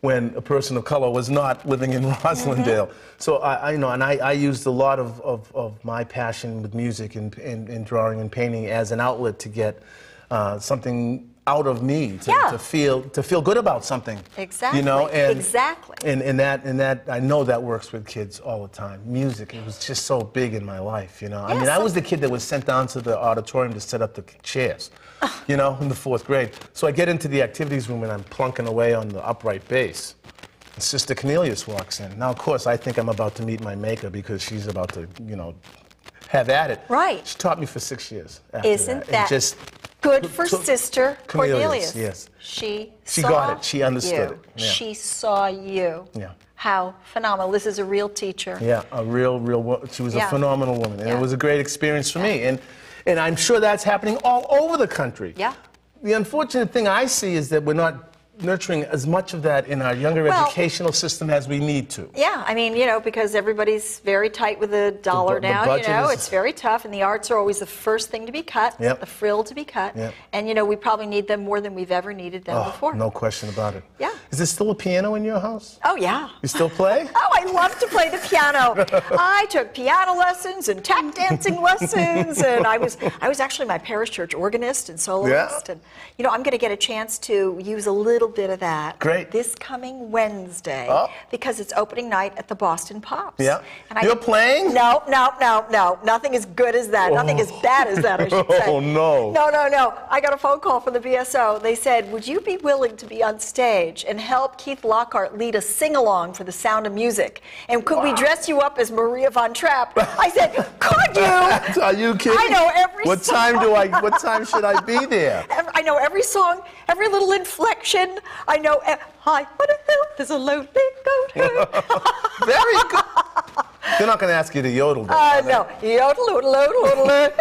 when a person of color was not living in Roslindale. So I, I you know, and I, I used a lot of, of, of my passion with music and, and, and drawing and painting as an outlet to get uh, something out of me to, Yeah. to feel to feel good about something. Exactly, You know, and exactly. And, and that and that I know that works with kids all the time. Music, it was just so big in my life. You know, I Yeah, mean, I was the kid that was sent down to the auditorium to set up the chairs. You know, in the fourth grade. So I get into the activities room and I'm plunking away on the upright bass. And Sister Cornelius walks in. Now, of course, I think I'm about to meet my maker because she's about to, you know, have at it. Right. She taught me for six years. Isn't that. that just Good for Sister Cornelius, Cornelius. yes. She She saw got it. She understood you. it. Yeah. She saw you. Yeah. How phenomenal. This is a real teacher. Yeah, a real, real. She was Yeah. a phenomenal woman, and Yeah. it was a great experience for me. And and I'm sure that's happening all over the country. Yeah. The unfortunate thing I see is that we're not nurturing as much of that in our younger Well- educational system as we need to. Yeah, I mean, you know, because everybody's very tight with the dollar the now, you know, is- it's very tough, and the arts are always the first thing to be cut, Yep. the frill to be cut. Yep. And, you know, we probably need them more than we've ever needed them Oh, before. no question about it. Yeah. Is there still a piano in your house? Oh, yeah. You still play? Oh, I love to play the piano. I took piano lessons and tap dancing lessons, and I was I was actually my parish church organist and soloist. Yeah. And you know, I'm going to get a chance to use a little bit of that Great. this coming Wednesday Oh. because it's opening night at the Boston Pops. Yeah. And I You're get- playing? No, no, no, no. Nothing as good as that. Nothing as oh. bad as that. I should say. Oh, no. No, no, no. I got a phone call from the BSO. They said, Would you be willing to be on stage and help Keith Lockhart lead a sing along for the sound of music? And could we dress you up as Maria Von Trapp? I said, Could you? Are you kidding? I know every What time do I? What time should I be there? I know every song, every little inflection. I know. e- Hi, what a hill, there's a lonely goat herd. Very good. They're not going to ask you to yodel. Though, they? know. Yodel, yodel, yodel, yodel.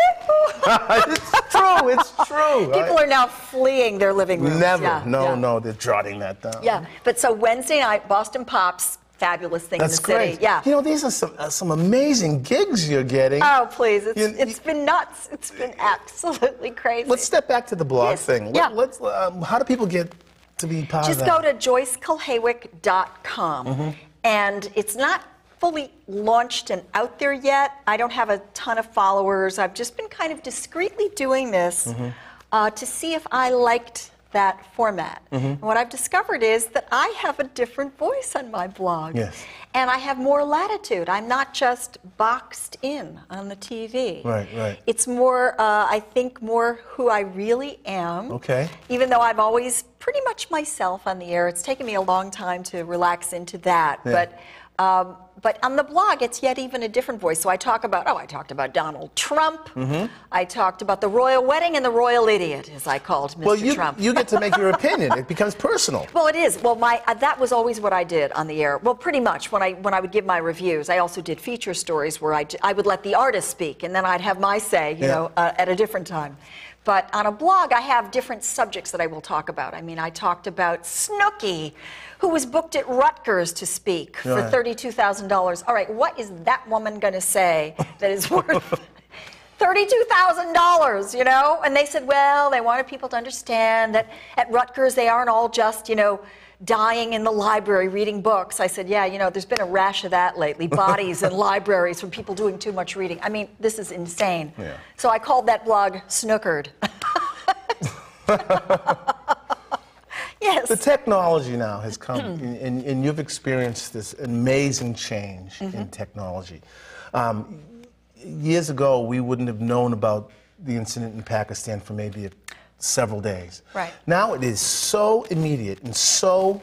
it's true. It's true. People I- are now fleeing their living rooms. Never. Yeah, no, yeah. no. They're jotting that down. Yeah, but so Wednesday night, Boston Pops, fabulous thing That's in the city. great. Yeah. You know, these are some uh, some amazing gigs you're getting. Oh, please. It's, You- it's been nuts. It's been absolutely crazy. Let's step back to the blog Yes, thing. yeah. Let, us um, how do people get to be part Just of go to joycekulhawik.com. Mm-hmm. And it's not fully launched and out there yet. I don't have a ton of followers. I've just been kind of discreetly doing this Mm-hmm. uh, to see if I liked that format. Mm-hmm. And what I've discovered is that I have a different voice on my blog. Yes. And I have more latitude. I'm not just boxed in on the TV. Right, right. It's more, uh, I think, more who I really am. Okay. Even though I'm always pretty much myself on the air, it's taken me a long time to relax into that. Yeah. But um, but on the blog, it's yet even a different voice. So I talk about, oh, I talked about Donald Trump. Mm-hmm. I talked about the royal wedding and the royal idiot, as I called Mr. Well, you Trump. you get to make your opinion. It becomes personal. Well, it is. Well, my uh, that was always what I did on the air. Well, pretty much when I when I would give my reviews, I also did feature stories where I I would let the artist speak, and then I'd have my say, you Yeah. know, uh, at a different time. But on a blog, I have different subjects that I will talk about. I mean, I talked about Snooki, who was booked at Rutgers to speak for thirty-two thousand dollars. All right, what is that woman going to say that is worth? $32,000, you know? And they said, well, they wanted people to understand that at Rutgers, they aren't all just, you know, dying in the library reading books. I said, yeah, you know, there's been a rash of that lately bodies in libraries from people doing too much reading. I mean, this is insane. Yeah. So I called that blog Snookered. yes. The technology now has come, and, and you've experienced this amazing change Mm-hmm. in technology. Um, years ago, we wouldn't have known about the incident in Pakistan for maybe a, several days. Right. Now it is so immediate and so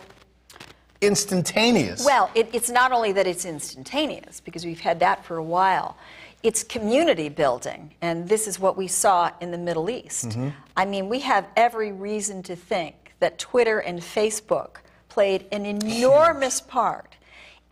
instantaneous. Well, it, it's not only that it's instantaneous, because we've had that for a while, it's community building. And this is what we saw in the Middle East. Mm-hmm. I mean, we have every reason to think that Twitter and Facebook played an enormous part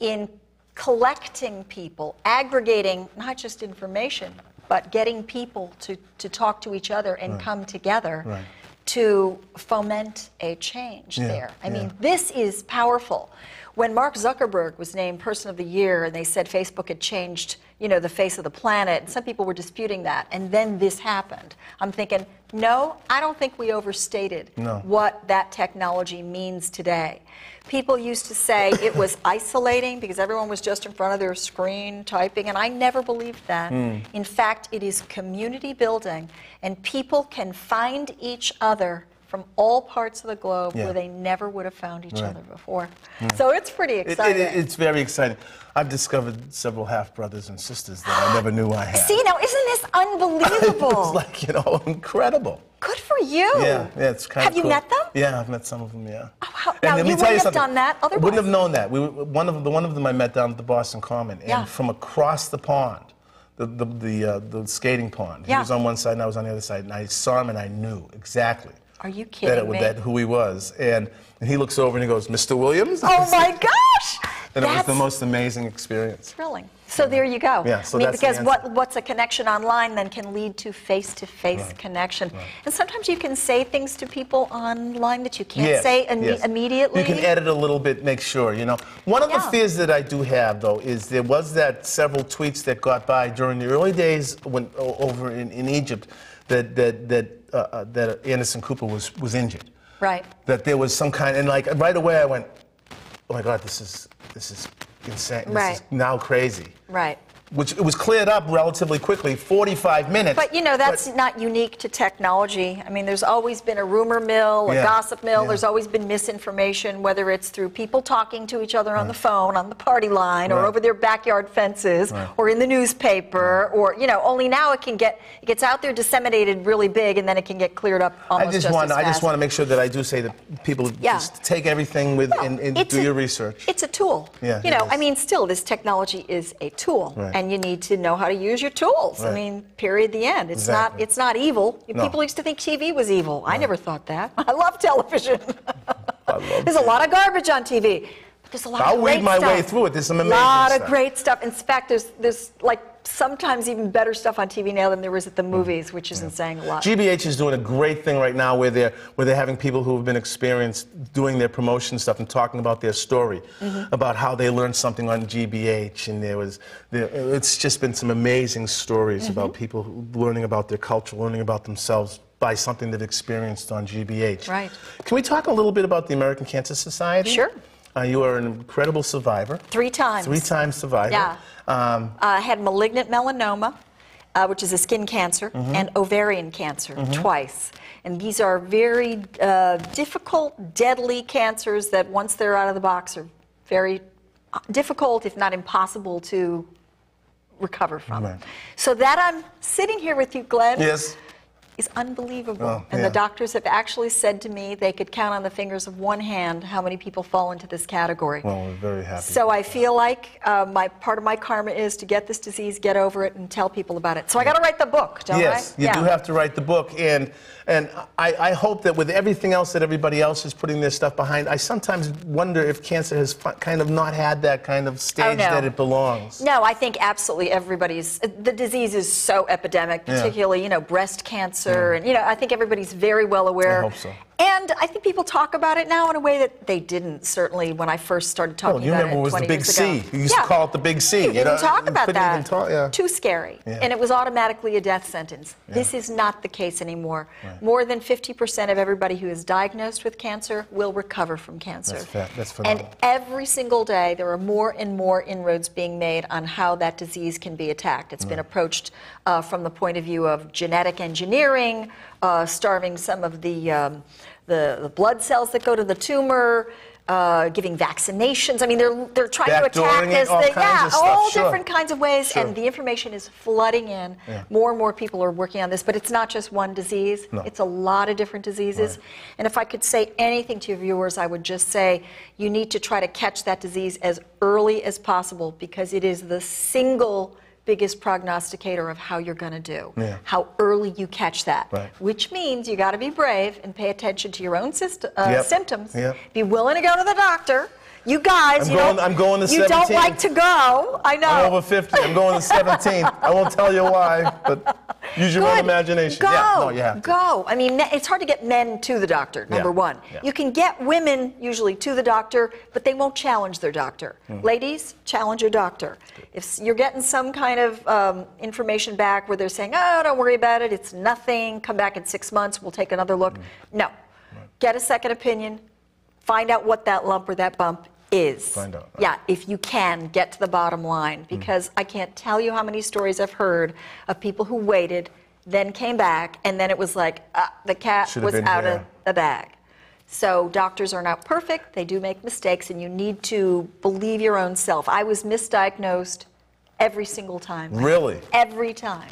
in collecting people, aggregating not just information, but getting people to, to talk to each other and come together Right. to foment a change Yeah, there. I yeah. mean, this is powerful. When Mark Zuckerberg was named Person of the Year and they said Facebook had changed you know, the face of the planet. Some people were disputing that. And then this happened. I'm thinking, no, I don't think we overstated No. what that technology means today. People used to say it was isolating because everyone was just in front of their screen typing, and I never believed that. Hmm. In fact, it is community building, and people can find each other from all parts of the globe Yeah. where they never would have found each Right. other before. So it's pretty It- it- exciting. it's very exciting. I've discovered several half brothers and sisters that I never knew I had. See, now isn't this unbelievable? it's like, you know, incredible. Good for you. Yeah, yeah, it's kind of Have of you cool. met them? Yeah, I've met some of them, yeah. Oh, how- And now, let me you tell wouldn't have something. done that I Wouldn't have known that. We, one, of, the one of them I met down at the Boston Common, and Yeah. from across the pond, the, the, the, uh, the skating pond, Yeah. he was on one side and I was on the other side, and I saw him and I knew exactly Are you that, kidding it, me? that who he was. And, and he looks over and he goes, Mr. Williams? Oh my gosh! And it was the most amazing experience. thrilling. So there you go. Yeah, so I mean, that's because what, what's a connection online then can lead to face-to-face connection. And sometimes you can say things to people online that you can't Yes, say imme- yes. immediately. You can edit a little bit, make sure, you know. One of the fears that I do have, though, is there was that several tweets that got by during the early days when over in, in Egypt that that that uh, uh, that Anderson Cooper was was injured. Right. That there was some kind, and like right away I went, oh my God, this is this is insane. This Right. is now crazy. Right. Which it was cleared up relatively quickly, 45 minutes. But you know, that's But- not unique to technology. I mean, there's always been a rumor mill, a Yeah, gossip mill. yeah. There's always been misinformation, whether it's through people talking to each other on the phone, on the party line, or over their backyard fences, Right. or in the newspaper, or you know, only now it can get it gets out there disseminated really big, and then it can get cleared up almost I just just want I just want to make sure that I do say that people Yeah. just take everything with and, and do a- your research. It's a tool. Yeah, You know, is. I mean, still, this technology is a tool, Right. And you need to know how to use your tools. I mean, period. The end. It's Exactly. not. It's not evil. No. People used to think TV was evil. I never thought that. I love television. I love There's a lot of garbage on TV. But there's a lot I'll of weed great my stuff. way through it. There's some A amazing lot of stuff. great stuff. In fact, there's there's like sometimes even better stuff on TV now than there was at the Mm. movies, which isn't saying a lot. GBH is doing a great thing right now where they're where they're having people who have been experienced doing their promotion stuff and talking about their story, Mm-hmm. about how they learned something on GBH, and there was there, it's just been some amazing stories about Mm-hmm. people learning about their culture, learning about themselves by something they've experienced on GBH. Right. Can we talk a little bit about the American Cancer Society? Sure. Uh, you are an incredible survivor. Three times. Three times survivor. Yeah. Um, uh, had malignant melanoma, uh, which is a skin cancer, Mm-hmm. and ovarian cancer twice. And these are very uh, difficult, deadly cancers that once they're out of the box are very uh, difficult, if not impossible, to recover from. Right. So that I'm sitting here with you, Glenn, yes. Is unbelievable. Oh, and yeah. the doctors have actually said to me they could count on the fingers of one hand how many people fall into this category. Well, we're very happy. So I feel like uh, my part of my karma is to get this disease, get over it, and tell people about it. So I got to write the book, don't yes, I? you do have to write the book, and and I, I hope that with everything else that everybody else is putting their stuff behind, I sometimes wonder if cancer has kind of not had that kind of stage Oh, no. that it belongs. No, I think absolutely everybody's. The disease is so epidemic, Yeah. particularly you know breast cancer, Mm. and you know I think everybody's very well aware. hope so. And I think people talk about it now in a way that they didn't certainly when I first started talking about it. Well, you about remember it was the big C. ago. You used to call it the big C, You you didn't know? talk about couldn't that. talk- yeah. Too scary. Yeah. And it was automatically a death sentence. This is not the case anymore. More than 50% of everybody who is diagnosed with cancer will recover from cancer. That's fa- that's And every single day, there are more and more inroads being made on how that disease can be attacked. It's been approached uh, from the point of view of genetic engineering, uh, starving some of the, um, the, the blood cells that go to the tumor. Uh, giving vaccinations. I mean, they're they're trying to attack this all thing. Yeah, all sure. different kinds of ways, Sure. and the information is flooding in. More and more people are working on this, but it's not just one disease. No. It's a lot of different diseases. And if I could say anything to your viewers, I would just say you need to try to catch that disease as early as possible because it is the single biggest prognosticator of how you're going to do. Yeah. How early you catch that. Right. Which means you got to be brave and pay attention to your own syst- uh, Yep. symptoms. Yep. Be willing to go to the doctor. You guys, I'm you going- don't, I'm going to you don't like to go. I know. I'm over 50. I'm going to 17. I won't tell you why, but use your own imagination. Go. Yeah, no, you have to. Go. I mean, it's hard to get men to the doctor, number Yeah. one. Yeah. You can get women usually to the doctor, but they won't challenge their doctor. Hmm. Ladies, challenge your doctor. If you're getting some kind of um, information back where they're saying, oh, don't worry about it, it's nothing, come back in six months, we'll take another look. Hmm. No. Get a second opinion, find out what that lump or that bump is. Find out. Yeah, if you can, get to the bottom line. Because I can't tell you how many stories I've heard of people who waited, then came back, and then it was like, ah, the cat Should've was been out of here. the bag. So doctors are not perfect, they do make mistakes, and you need to believe your own self. I was misdiagnosed every single time. Really? Every time.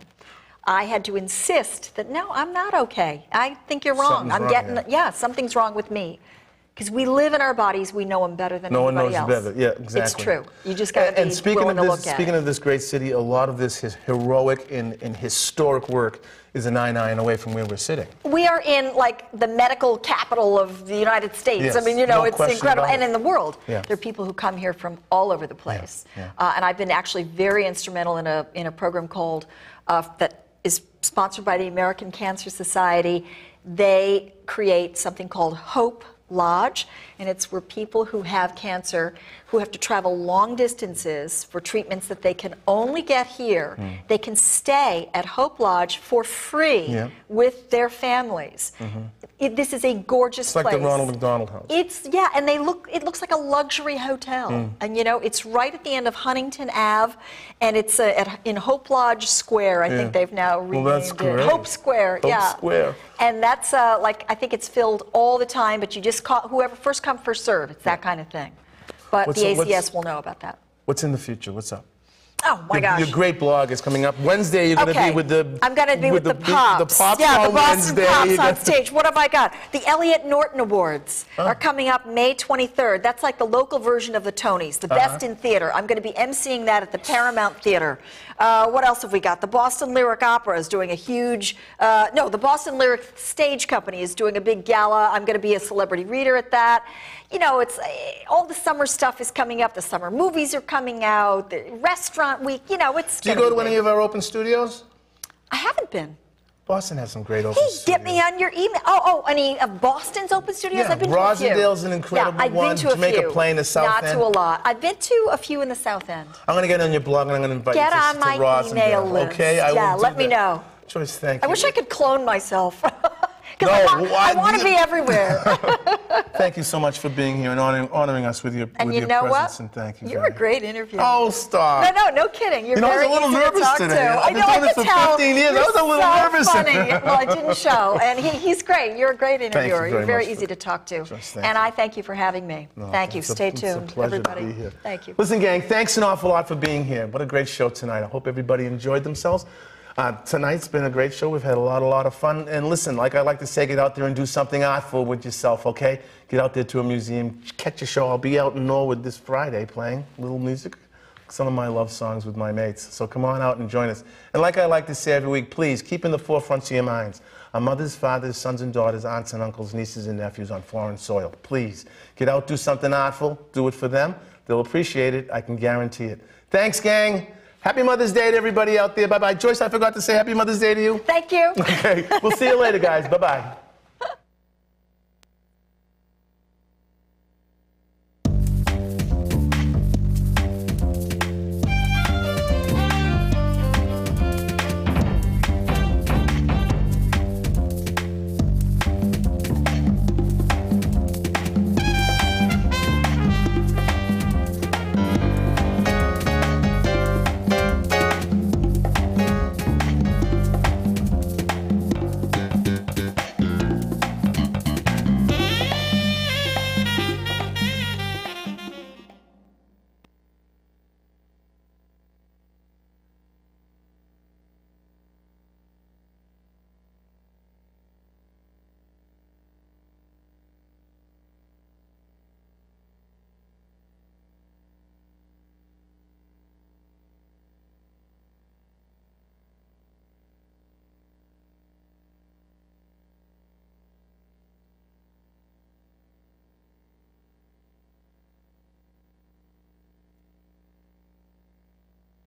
I had to insist that no, I'm not okay. I think you're wrong. Something's I'm wrong, getting, yeah, something's wrong with me. Because we live in our bodies, we know them better than No one anybody knows else. better. Yeah, exactly. It's true. You just got to And- be And speaking willing of to this, look speaking of this great city, a lot of this his heroic and, and historic work is an eye nine away from where we're sitting. we are in like the medical capital of the United States. I mean, you know, no it's incredible. And in the world, Yeah. there are people who come here from all over the place. yeah. Uh, and I've been actually very instrumental in a in a program called uh, that is sponsored by the American Cancer Society. They create something called Hope Lodge, and it's where people who have cancer, who have to travel long distances for treatments that they can only get here, they can stay at Hope Lodge for free Hmm. Yeah. with their families. It, this is a gorgeous It's like place. the Ronald McDonald House. It's yeah, and they look. It looks like a luxury hotel, Hmm. and you know, it's right at the end of Huntington Ave, and it's uh, at, in Hope Lodge Square. I Yeah. think they've now renamed Well, that's it great. Hope Square. Hope yeah, Square. And that's uh, like I think it's filled all the time, but you just call whoever first come first serve. It's that kind of thing. But What's- the ACS will know about that. What's in the future? What's up? Oh my your, gosh. Your great blog is coming up Wednesday. You're going to be with the. I'm going to be with, the, Pops. The Pops yeah, the Boston Wednesday. Pops on stage. What have I got? The Elliot Norton Awards are coming up May 23rd. That's like the local version of the Tonys, the Uh-huh. best in theater. I'm going to be emceeing that at the Paramount Theater. Uh, what else have we got? The Boston Lyric Opera is doing a huge. Uh, no, the Boston Lyric Stage Company is doing a big gala. I'm going to be a celebrity reader at that. You know, it's uh, all the summer stuff is coming up. The summer movies are coming out. The restaurant week. You know, it's. Do you go to any of our open studios? I haven't been. Boston has some great open Hey, studios. get me on your email. Oh, oh, any of Boston's open studios? Yeah, I've been to a few. Roslindale's an incredible yeah, I've one. Been to a Jamaica few. Plain, the South Not End. to a lot. I've been to a few in the South End. I'm going to get on your blog and I'm going to invite Get you to, on to my Rosendale. email list. Okay, I Yeah, will let me know. Joyce, thank you. I wish I could clone myself. Because No, I, want, why- I want to be everywhere. Thank you so much for being here and honoring, honoring us with your, and with you your know presence. what? And thank you. You're very a great interview. Oh, stop. No, no, no kidding. You're You know, I was very a little nervous to talk today. to. I've I been know, I doing this for tell. 15 years. You're was a little so nervous. funny. well, it didn't show. And he, he's great. You're a great interviewer. very You're very much easy to talk to. Just and you. I thank you for having me. No, thank you. Stay a tuned, everybody. To be here. Thank you. Listen, gang, thanks an awful lot for being here. What a great show tonight. I hope everybody enjoyed themselves. Uh, tonight's been a great show. We've had a lot, a lot of fun. And listen, like I like to say, get out there and do something artful with yourself, okay? Get out there to a museum, catch a show. I'll be out in Norwood this Friday playing little music, some of my love songs with my mates. So come on out and join us. And like I like to say every week, please keep in the forefront of your minds our mothers, fathers, sons and daughters, aunts and uncles, nieces and nephews on foreign soil. Please get out, do something artful, do it for them. They'll appreciate it. I can guarantee it. Thanks, gang. Happy Mother's Day to everybody out there. Bye bye. Joyce, I forgot to say Happy Mother's Day to you. Thank you. Okay, we'll see you later, guys. Bye bye.